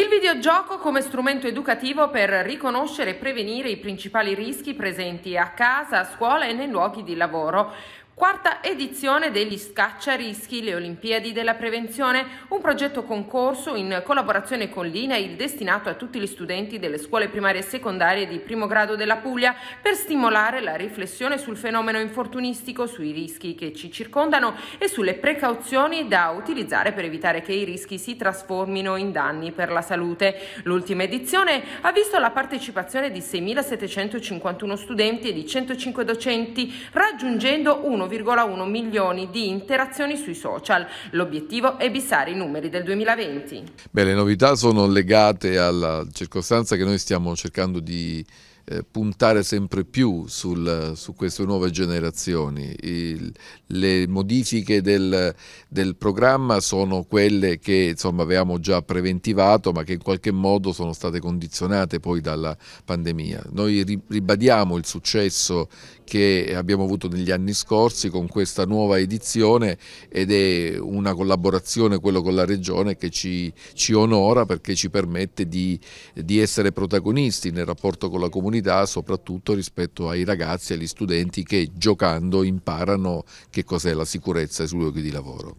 Il videogioco come strumento educativo per riconoscere e prevenire i principali rischi presenti a casa, a scuola e nei luoghi di lavoro. Quarta edizione degli Scaccia Rischi, le Olimpiadi della Prevenzione, un progetto concorso in collaborazione con l'INAIL destinato a tutti gli studenti delle scuole primarie e secondarie di primo grado della Puglia per stimolare la riflessione sul fenomeno infortunistico, sui rischi che ci circondano e sulle precauzioni da utilizzare per evitare che i rischi si trasformino in danni per la salute. L'ultima edizione ha visto la partecipazione di 6.751 studenti e di 105 docenti, raggiungendo 1, 1,1 milioni di interazioni sui social. L'obiettivo è bissare i numeri del 2020. Beh, le novità sono legate alla circostanza che noi stiamo cercando di eh, puntare sempre più sul, su queste nuove generazioni. Il, le modifiche del, del, programma sono quelle che insomma, avevamo già preventivato ma che in qualche modo sono state condizionate poi dalla pandemia. Noi ribadiamo il successo che abbiamo avuto negli anni scorsi con questa nuova edizione ed è una collaborazione quello con la Regione che ci, ci onora perché ci permette di, di essere protagonisti nel rapporto con la comunità comunità soprattutto rispetto ai ragazzi e agli studenti che giocando imparano che cos'è la sicurezza sui luoghi di lavoro.